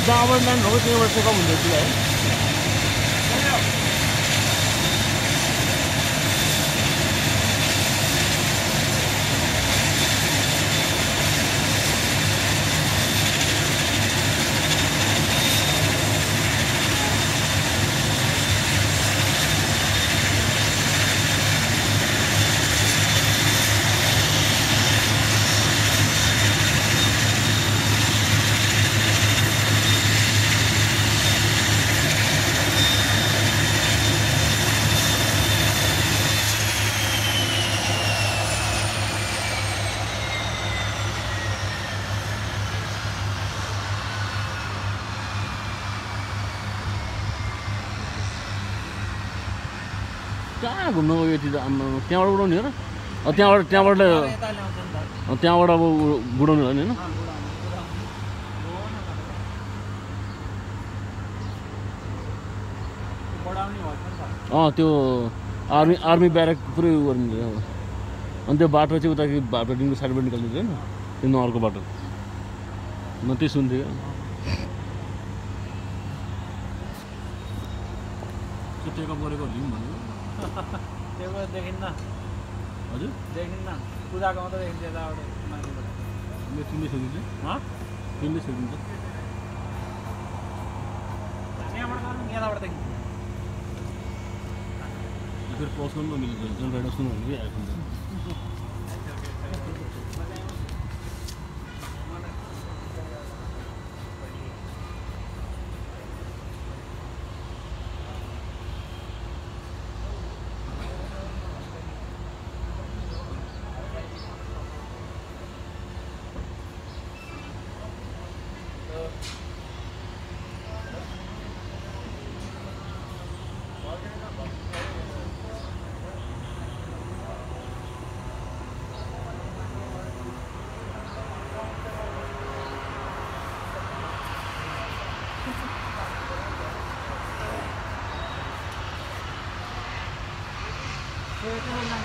जहाँबाट ल्यान्ड हो त्यहाँबाट चाहिँ कम हुन्छ कि है। कहाँ घुम्नु गयो यति त? त्यहाँबाट उडाउने हो र? त्यहाँबाट त्यहाँबाट त्यहाँबाट अब बुढाउने हो नि होइन? अँ, त्यो आर्मी आर्मी ब्यारेक पुरै उ गर्ने हो। अनि त्यो बाटो चाहिँ उता कि भाटोदेखिको साइडबाट निकाल्दिन्छ होइन? त्यो नहरको बाटो। म त्यही सुन्थेँ क्या त्यो टेकअप गरेको लिउँ भनेको। त्यो पनि देखिन्न हजुर। देखिन्न कुदाएको मात्रै देखिन्छ यताबाट माथिबाट तिमीले सोधिन्छ हँ? तिमीले सोधिन्छ यहाँबाट गर्नु नि, यताबाट देखिन्छ। फेरि पस गर्नु नमिल्छ जुन राइडर सुन्नु भने 네, 보여주는 만